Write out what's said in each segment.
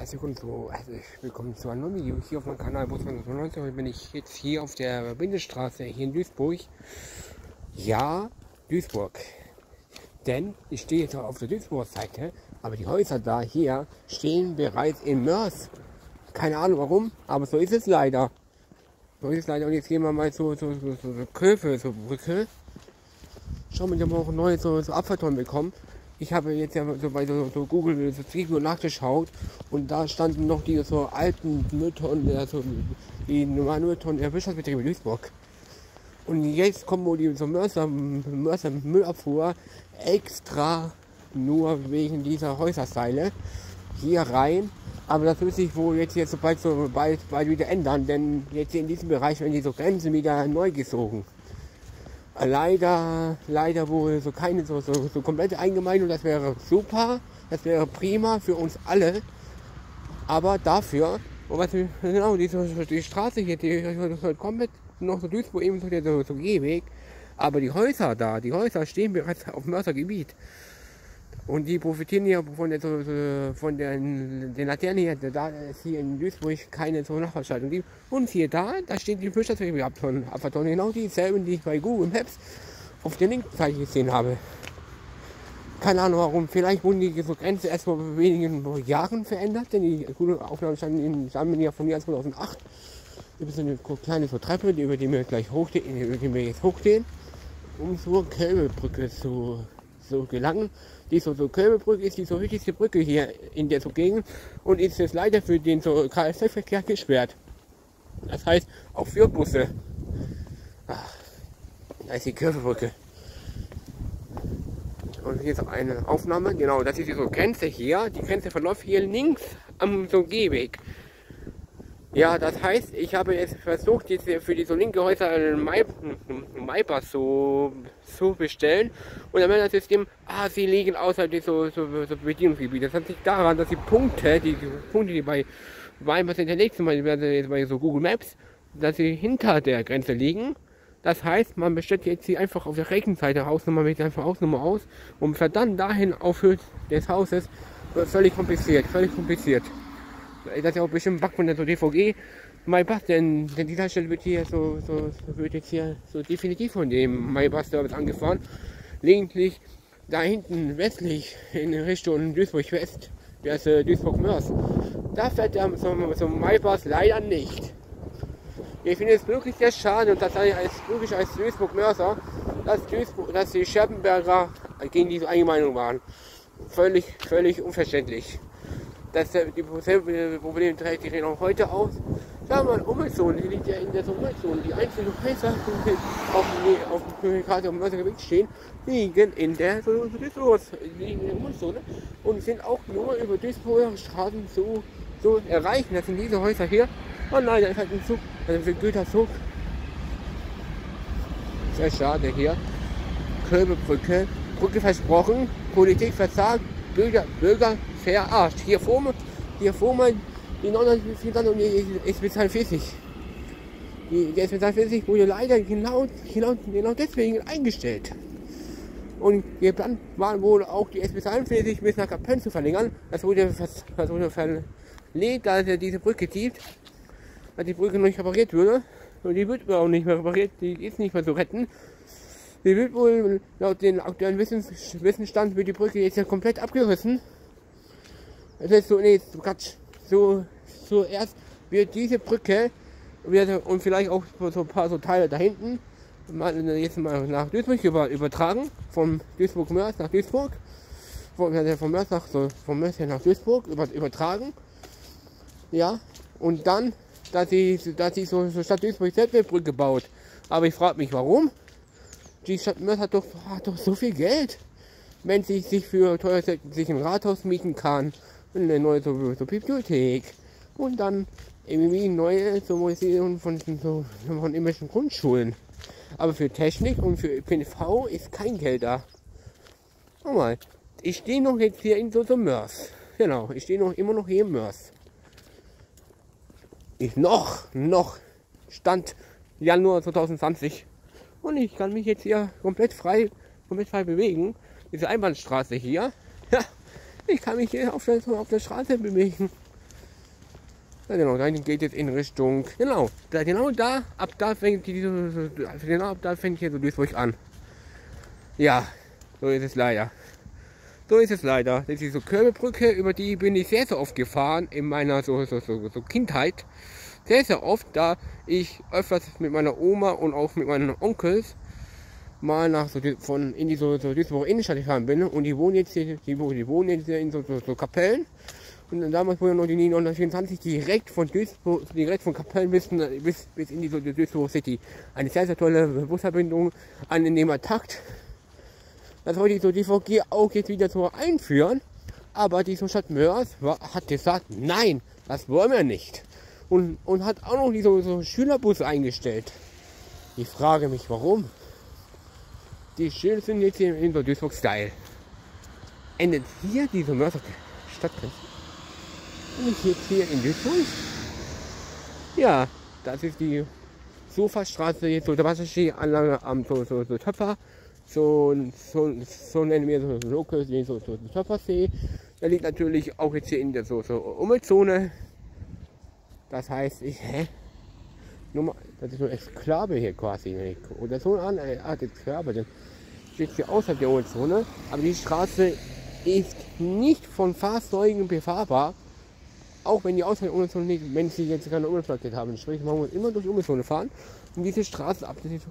Herzlich zu, herzlich willkommen zu einem neuen Video hier auf meinem Kanal Busmann 19. Heute bin ich jetzt hier auf der Bindestraße hier in Duisburg. Ja, Duisburg. Denn ich stehe jetzt auf der Duisburger Seite, aber die Häuser da hier stehen bereits in Mörs. Keine Ahnung warum, aber so ist es leider. So ist es leider. Und jetzt gehen wir mal zu so, so, so, so Köfe, so Brücke. Schauen wir, ich habe auch neue so, so Abfalltonnen bekommen. Ich habe jetzt ja so bei so, so Google so View nachgeschaut und da standen noch die so alten Mülltonnen, also die normalen Mülltonnen der Wirtschaftsbetriebe Duisburg. Und jetzt kommen wohl die so Mörser, Mörser Müllabfuhr extra nur wegen dieser Häuserseile hier rein. Aber das wird sich wohl jetzt, jetzt so bald, so bald, bald wieder ändern, denn jetzt in diesem Bereich werden die so Grenzen wieder neu gezogen leider, leider wohl so keine so, so, so komplette Eingemeindung. Das wäre super, das wäre prima für uns alle. Aber dafür, und was, genau, die, die Straße hier, die ist komplett noch so Duisburg, eben so der so, so Gehweg. Aber die Häuser da, die Häuser stehen bereits auf Mörsergebiet. Und die profitieren ja von der, von der, den Laternen hier. Da ist hier in Duisburg keine so Nachbarschaltung gibt. Und hier da, da steht die Wirtschaftsbetriebe Abfahrton. Genau dieselben, die ich bei Google Maps auf der linken Seite gesehen habe. Keine Ahnung warum. Vielleicht wurden die so Grenze erst vor wenigen Jahren verändert, denn die Aufnahmen standen, standen ja von Jahr 2008. Hier ist eine kleine so Treppe, über die wir gleich hochstehen, über die wir jetzt hochstehen, um zur Kälbebrücke zu so gelangen. Die so, so Kölnbrücke ist die so wichtigste Brücke hier in der so Gegend und ist jetzt leider für den so Kfz-Verkehr gesperrt. Das heißt, auch für Busse. Ach, da ist die Kirchenbrücke. Und hier ist auch eine Aufnahme. Genau, das ist die so Grenze hier. Die Grenze verläuft hier links am so Gehweg. Ja, das heißt, ich habe jetzt versucht, jetzt für die so linke Häuser einen MyPass zu, zu bestellen. Und dann meldet das System, ah, sie liegen außerhalb des so, so, so Bedienungsgebietes. Das liegt daran, dass die Punkte, die, Punkte, die bei MyPass hinterlegt sind, bei, bei so Google Maps, dass sie hinter der Grenze liegen. Das heißt, man bestellt jetzt hier einfach auf der rechten Seite Hausnummer mit einfach Hausnummer aus und fährt dann dahin auf des Hauses. Völlig kompliziert, völlig kompliziert das ist ja auch bestimmt ein Bug von der so DVG. MyBus, denn, denn dieser Stelle wird hier so, so, wird jetzt hier so definitiv von dem MyBus Service angefahren. Linklich da hinten westlich in Richtung Duisburg West, der ist äh, Duisburg Mörs. Da fährt der so, so MyBus leider nicht. Ich finde es wirklich sehr schade und das als wirklich als Duisburg Mörser, dass, Duisburg, dass die Scherpenberger gegen diese Eingemeindung waren. Völlig, völlig unverständlich. Das die Probleme trägt sich auch heute aus. Schau mal, Umweltzone, die liegt ja in der Umweltzone. Die einzelnen Häuser, die auf, gerade auf dem Wassergebiet stehen, liegen in der Umweltzone und sind auch nur über Duisburger Straßen zu, zu erreichen. Das sind diese Häuser hier. Oh nein, da ist halt ein Zug, also für Güterzug. Sehr schade hier. Kölbebrücke, Brücke versprochen, Politik versagt, Bürger, Bürger verarscht. Hier vor mir, hier vor mir, die 49 und die SP42. Die, die SP42 wurde leider genau, genau, genau deswegen eingestellt. Und geplant war wohl auch die SP42 bis nach Kapellen zu verlängern. Das wurde, das wurde verlegt, da er diese Brücke zieht, dass die Brücke noch nicht repariert würde. Und die wird auch nicht mehr repariert, die ist nicht mehr zu retten. Die wird wohl laut den aktuellen Wissens Wissensstand wird die Brücke jetzt ja komplett abgerissen. Das heißt so, nee, Quatsch. So, zuerst wird diese Brücke wird, und vielleicht auch so ein paar so Teile da hinten mal, jetzt mal nach Duisburg über, übertragen. Vom Duisburg Mörs nach Duisburg. Vom, vom Mörs nach, so, vom Mörs nach Duisburg über, übertragen. Ja. Und dann, dass sie, dass sie so, so Stadt Duisburg selbst eine Brücke baut. Aber ich frage mich, warum? Die Stadt Mörs hat doch, hat doch so viel Geld, wenn sie sich für teuer sich ein Rathaus mieten kann und eine neue so, so Bibliothek und dann irgendwie neue so Museen von, so, von irgendwelchen Grundschulen. Aber für Technik und für PNV ist kein Geld da. Schau mal, ich stehe noch jetzt hier in so, so Mörs. Genau, ich stehe noch immer noch hier im Mörs. Ich noch, noch Stand Januar 2020 und ich kann mich jetzt hier komplett frei, komplett frei bewegen. Diese Einbahnstraße hier. Ja, ich kann mich hier auf der, auf der Straße bewegen. Ja, genau, dann geht es in Richtung, genau, da, genau da, ab da fängt die, genau ab da fängt hier so Duisburg an. Ja, so ist es leider. So ist es leider. Das ist diese Körbebrücke, über die bin ich sehr, sehr oft gefahren in meiner so, so, so, so Kindheit. Sehr, sehr oft, da ich öfters mit meiner Oma und auch mit meinen Onkels mal nach so von in die so, so Duisburg Innenstadt gefahren bin und die wohnen jetzt hier, die, die wohnen jetzt hier in so, so, so Kapellen und damals wurde noch die 924 direkt von Duisburg, direkt von Kapellen bis, bis, bis in die, so, Duisburg City. Eine sehr, sehr tolle Busverbindung, annehmer Takt. Das wollte die so DVG auch jetzt wieder so einführen. Aber die so Stadt Mörs war, hat gesagt, nein, das wollen wir nicht. Und, und hat auch noch die so, Schülerbusse eingestellt. Ich frage mich, warum. Die Schilder sind jetzt hier in so Duisburg Style. Endet hier diese Mörser Stadtgrenze? bin ich jetzt hier in Duisburg. Ja, das ist die Sofastraße, jetzt so der Wasserskianlage am so, so, so Töpfer. So, so, so nennen wir so Local, so, so, so Töpfersee. Der liegt natürlich auch jetzt hier in der so, so Umweltzone. Das heißt, ich, hä? Nummer, das ist nur Exklave hier quasi. Oder so eine äh, Art Exklave. Dann steht hier außerhalb der Umweltzone. Aber die Straße ist nicht von Fahrzeugen befahrbar. Auch wenn die außerhalb der Umweltzone liegt, wenn sie jetzt keine Umweltplakette haben. Sprich, man muss immer durch die Umweltzone fahren, um diese Straße abzuschließen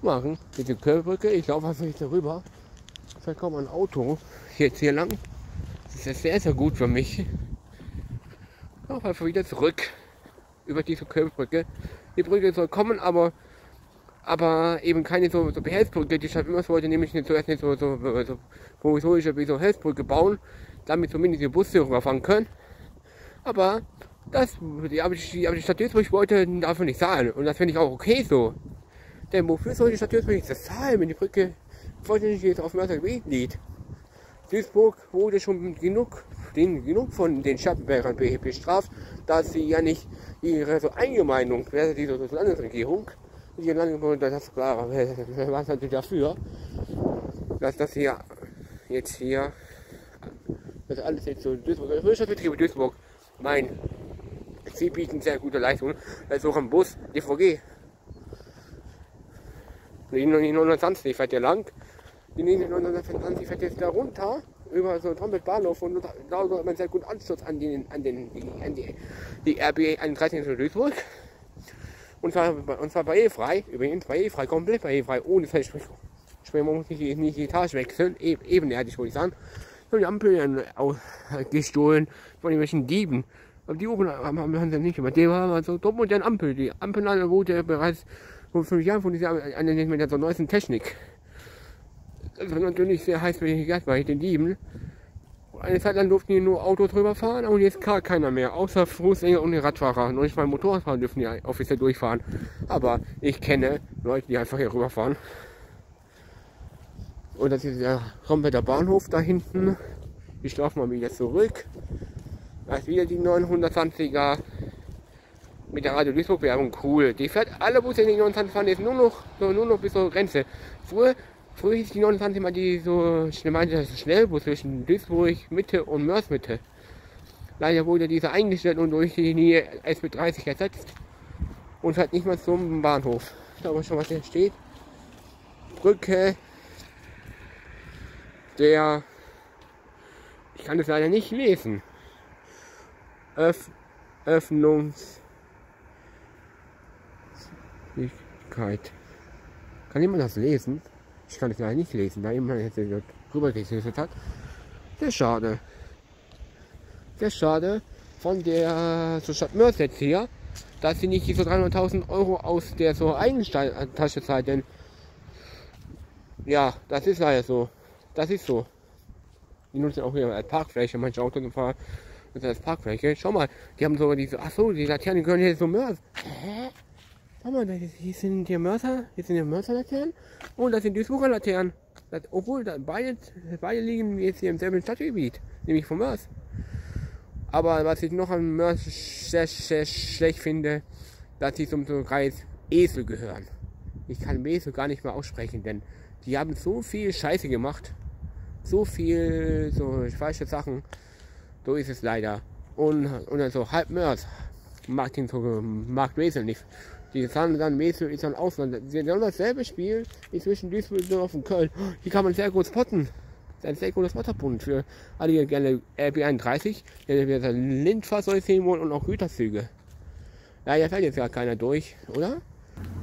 machen. Diese Kölbrücke, ich laufe einfach nicht darüber. Vielleicht kommt ein Auto jetzt hier lang. Das ist sehr, sehr gut für mich. Ich laufe einfach wieder zurück über diese Kölbrücke. Die Brücke soll kommen, aber aber eben keine so, so Behelfsbrücke. Die Stadt Immers wollte nämlich nicht zuerst nicht so, so, so provisorische wie so Behelfsbrücke bauen, damit zumindest die Busse rüberfahren können. Aber das, die, die, die Stadt Duisburg wollte dafür nicht zahlen. Und das finde ich auch okay so. Denn wofür soll die Stadt Duisburg das zahlen, wenn die Brücke vollständig jetzt auf dem Mörsergebiet liegt? Duisburg wurde schon genug, den, genug von den Stadtbürgern bestraft, dass sie ja nicht ihre so Eingemeindung, wäre die so, Landesregierung, die Landesregierung, das war was natürlich dafür, dass das hier jetzt hier, das alles jetzt so Duisburg, Wirtschaftsbetriebe Duisburg, mein, sie bieten sehr gute Leistungen, also auch am Bus, DVG, die 920 fährt ja lang. Die 920 fährt jetzt da runter über so einen Bahnhof und da hat man sehr gut Anschluss an, den, an, den, an die, die RB 31 in Duisburg. Und zwar, und zwar barrierefrei, übrigens barrierefrei, komplett barrierefrei, ohne Felsprechung. Sprich, man muss nicht, nicht die Etage wechseln, eben, ebenerdig würde ich sagen. Und die Ampeln auch gestohlen von irgendwelchen Dieben. Aber die oben haben, haben sie nicht gemacht. Die waren so dumm und dann Ampel. Die Ampel wurde bereits vor fünf Jahren von dieser eine mit der so neuesten Technik. Das war natürlich sehr heiß bei den Dieben. Eine Zeit lang durften hier nur Autos drüber fahren und jetzt gar keiner mehr, außer Fußgänger und die Radfahrer. Nur nicht mal Motorradfahrer dürfen ja offiziell durchfahren. Aber ich kenne Leute, die einfach hier rüberfahren. Und das ist der Romberter Bahnhof da hinten. Ich laufe mal wieder zurück. Da ist wieder die 920er mit der Radio Duisburg Werbung cool. Die fährt alle Busse in die 29 fahren jetzt nur noch, nur noch bis zur Grenze. Früher, früher hieß die 29 mal die so schnell, Schnellbus zwischen Duisburg Mitte und Mörs Mitte. Leider wurde diese eingestellt und durch die Linie SB30 ersetzt und fährt nicht mal zum Bahnhof. Ich glaube schon, was hier steht. Brücke der ich kann es leider nicht lesen. Öff, Öffnungs Möglichkeit. Kann jemand das lesen? Ich kann es leider nicht lesen, da jemand jetzt drüber gesetzt hat. Sehr schade. Sehr schade von der so Stadt Mörs jetzt hier, dass sie nicht diese 300.000 Euro aus der so Eigentasche zahlt, denn ja, das ist leider so. Das ist so. Die nutzen auch hier als Parkfläche, manche Autos fahren als Parkfläche. Schau mal, die haben sogar diese, ach so, die Laternen gehören hier so Mörs. Hä? Schau mal, hier sind die Mörser, hier sind die Mörserlaternen und das sind die Sucherlaternen. Das, obwohl das beide, beide liegen jetzt hier im selben Stadtgebiet, nämlich vom Mörs. Aber was ich noch an Mörs sehr, sehr schlecht finde, dass sie zum Kreis Esel gehören. Ich kann Esel gar nicht mehr aussprechen, denn die haben so viel Scheiße gemacht. So viel so falsche Sachen. So ist es leider. Und, und so halb Mörs. mag den so, mag Wesel nicht. Die sagen dann, Wesel ist ein Ausland. Genau dasselbe Spiel wie zwischen Duisburg und Köln. Hier kann man sehr gut spotten. Das ist ein sehr gutes Wetterpunkt für alle, die gerne RB31, der wir Lindfahrzeuge sehen wollen und auch Güterzüge. Ja, hier fällt jetzt gar keiner durch, oder?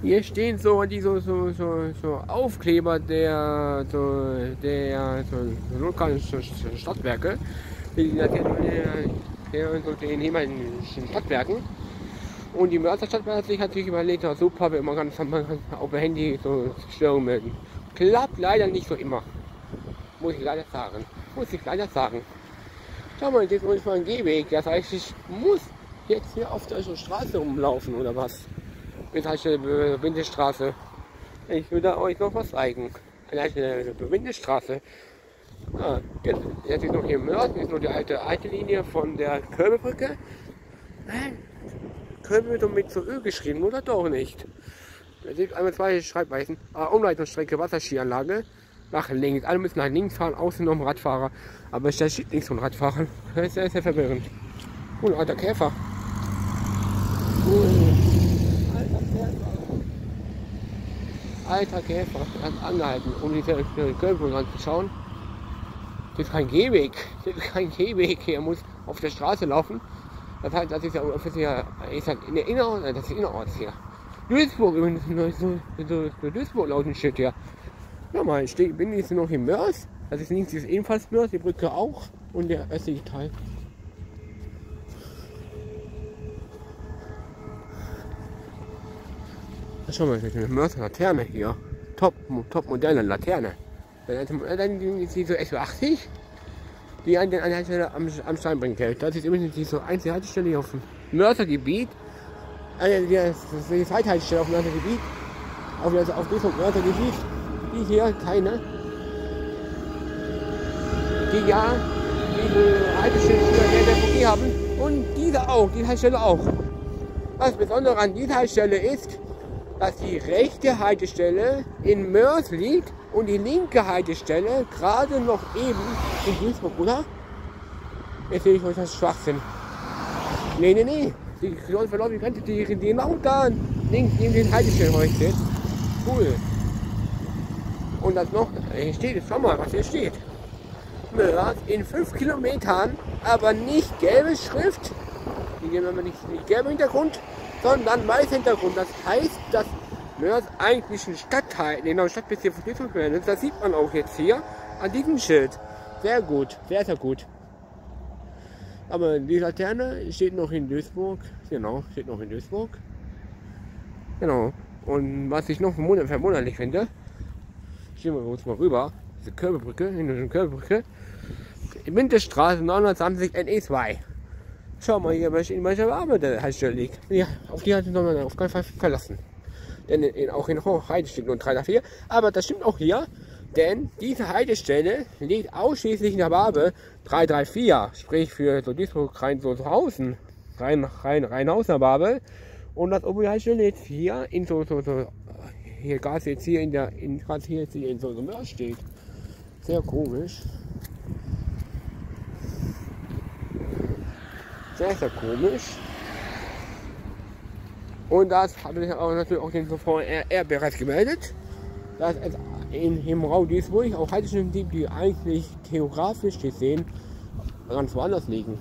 Hier stehen so die so, so, so, so Aufkleber der, so, der so, lokalen Stadtwerke, die natürlich den ehemaligen Stadtwerken. Und die Mörser Stadtwerke hat sich natürlich überlegt, na super, kann, man kann auf dem Handy so Störungen melden. Klappt leider nicht so immer. Muss ich leider sagen. Muss ich leider sagen. Schau mal, das ist mal ein Gehweg. Das heißt, ich muss jetzt hier auf der Straße rumlaufen oder was? Mit der Bindestraße. Ich würde euch noch was zeigen. Eine Bindestraße. Ah, jetzt, jetzt ist noch hier im Norden, ist noch die alte, alte Linie von der Körbebrücke. Körbe wird doch mit zu Ö geschrieben, oder doch nicht? Da sind einmal zwei Schreibweisen. Ah, Umleitungsstrecke, Wasserskianlage nach links. Alle müssen nach links fahren, ein Radfahrer. Aber da steht nichts von Radfahrern. Das ist sehr, sehr verwirrend. Ein alter Käfer. Alter Käfer. Alter Käfer. Er hat angehalten, um die Köln anzuschauen. Das ist kein Gehweg. Das ist kein Gehweg. Er muss auf der Straße laufen. Das heißt, das ist ja, ja ich sag, in der Innerort, das ist innerorts hier. Duisburg, so, so, so Duisburg laut ein Schild hier. Ja, mal, ich steh, bin jetzt noch in Mörs. Das ist links ist ebenfalls Mörs, die Brücke auch und der östliche Teil. Schau mal, das ist eine Mörser Laterne hier. Top, top moderne Laterne. Dann ist die so SU80, die an der Stelle am, am Steinbrink hält. Das ist übrigens die so einzige Haltestelle hier auf dem Mörsergebiet. Also die, die zweite Haltestelle auf dem Mörsergebiet. Auf, also auf diesem Mörsergebiet die hier keine, die ja diese Haltestelle der VG haben und diese auch, die Haltestelle auch. Was Besondere an dieser Haltestelle ist, dass die rechte Haltestelle in Mörs liegt und die linke Haltestelle gerade noch eben in Duisburg, oder? Jetzt sehe ich euch das Schwachsinn. Nee, nee, nee. Die verläuft Grenze, die genau da links neben den Haltestellen heute. Cool. Und das noch, hier steht jetzt schon mal, was hier steht. Mörs in 5 Kilometern, aber nicht gelbe Schrift, die geben wir nicht, nicht gelber Hintergrund, sondern weiß Hintergrund. Das heißt, dass Mörs eigentlich ein Stadtteil, genau, ein Stadtbezirk von Duisburg ist. Das sieht man auch jetzt hier an diesem Schild. Sehr gut, sehr, sehr gut. Aber die Laterne steht noch in Duisburg. Genau, steht noch in Duisburg. Genau. Und was ich noch verwunderlich finde, Gehen wir uns mal rüber. Diese Körbebrücke, hinter der Körbebrücke. Winterstraße 920 NE2. Schau mal hier, in welcher Arme der Haltestelle liegt. Ja, auf die hat man auf keinen Fall verlassen. Denn in, auch in steht nur 3 nach 4. Aber das stimmt auch hier, denn diese Haltestelle liegt ausschließlich in der Barbe 334. Sprich für so Duisburg rein so draußen. Rein, rein, rein aus der Barbe. Und das obere Haltestelle jetzt hier in so, so, so hier Gas jetzt hier in der, in, gerade hier jetzt hier in so einem Meer steht. Sehr komisch. Sehr, sehr komisch. Und das habe ich auch natürlich auch den VR bereits gemeldet, dass es in, im Raum Duisburg auch Haltestellen gibt, die eigentlich geografisch gesehen ganz woanders liegen.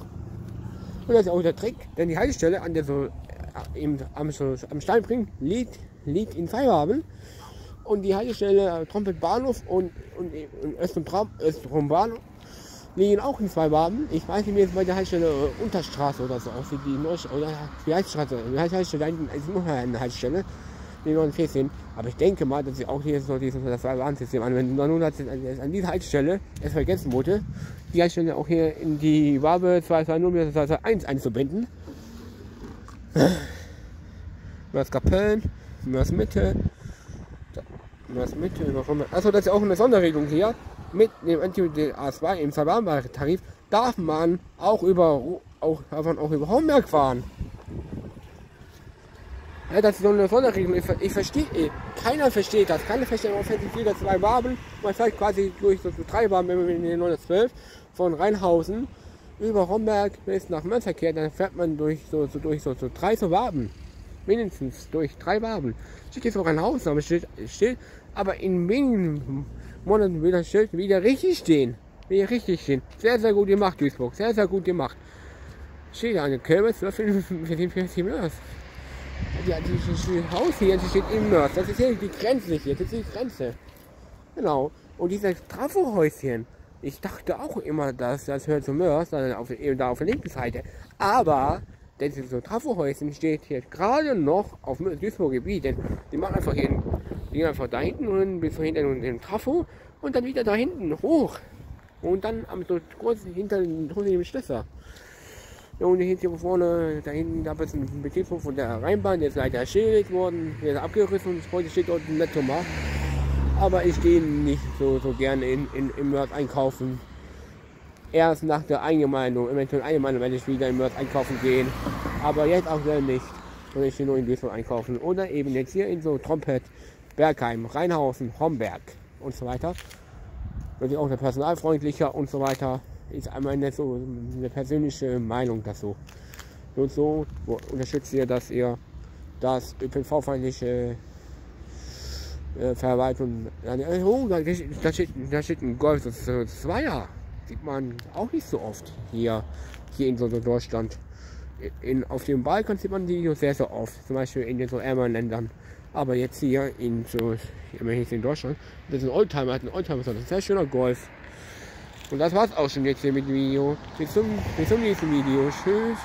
Und das ist auch der Trick, denn die Haltestelle an der so, äh, im, am, am Steinbring liegt liegt in Feierabend und die Haltestelle äh, Trompet Bahnhof und, und, und Östrom Bahnhof liegen auch in zwei Waben. Ich weiß nicht, wie jetzt bei der Haltestelle äh, Unterstraße oder so aussieht, die Neu oder die Haltestelle, die Haltestelle ist noch eine Haltestelle, die 49 Aber ich denke mal, dass sie auch hier so dieses das Warnsystem anwenden. Nur dass an dieser Haltestelle es vergessen wurde, die Haltestelle auch hier in die Wabe 220 221 einzubinden. Was Kapellen. Mörs Mitte. Mörs Mitte, warum? Achso, das ist auch eine Sonderregelung hier. Mit dem NTDA2 im Tarif darf man auch über, auch, darf auch über Homberg fahren. Ja, das ist so eine Sonderregelung. Ich, ich verstehe, keiner versteht das. Keiner versteht, man fährt wieder zwei Waben. Man fährt quasi durch so drei Waben, wenn man in den 912 von Rheinhausen über Homberg bis nach Mönsterkehr, dann fährt man durch so, so durch so, so drei so Waben. Mindestens durch drei Waben. Steht jetzt sogar ein Haus, aber steht still, aber in wenigen Monaten will das Schild wieder richtig stehen. Wieder richtig stehen. Sehr, sehr gut gemacht, Duisburg. Sehr, sehr gut gemacht. Steht da eine Kirmes für den Mörs. Ja, dieses Haus hier das steht im Mörs. Das ist hier die Grenze hier. Das ist die Grenze. Genau. Und dieses Trafohäuschen. Ich dachte auch immer, dass das hört zu Mörs, dann auf, eben da auf der linken Seite. Aber denn so Trafohäuschen steht hier gerade noch auf dem Duisburger Gebiet. Denn die machen einfach hier, die gehen einfach da hinten und bis hinten in den Trafo und dann wieder da hinten hoch. Und dann am so kurz hinter, hinter dem Schlösser. Ja, und hier vorne, da hinten gab es einen Betriebshof von der Rheinbahn, der ist leider erschädigt worden, der ist abgerissen und heute steht dort ein Nettomarkt. Aber ich gehe nicht so, so gerne in, in, im Mörd einkaufen. Erst nach der Eingemeindung, eventuell Eingemeindung werde ich wieder im Mörd einkaufen gehen. Aber jetzt auch wieder nicht, sondern ich gehe nur in Duisburg einkaufen. Oder eben jetzt hier in so Trompet, Bergheim, Rheinhausen, Homberg und so weiter. Wird auch der personalfreundlicher und so weiter ist einmal eine, so eine persönliche Meinung dazu. Und so unterstützt ihr, dass ihr das ÖPNV-feindliche äh, Verwaltung. Oh, da, da, steht, da steht ein Golf, das ist ein Zweier. Sieht man auch nicht so oft hier, hier in so Deutschland. In, auf dem Balkan sieht man die sehr, sehr oft, zum Beispiel in den so ärmeren Ländern. Aber jetzt hier in so, hier in Deutschland, das ist ein Oldtimer, hat ein Oldtimer, das ist ein sehr schöner Golf. Und das war's auch schon jetzt hier mit dem Video. Bis zum, bis zum nächsten Video. Tschüss.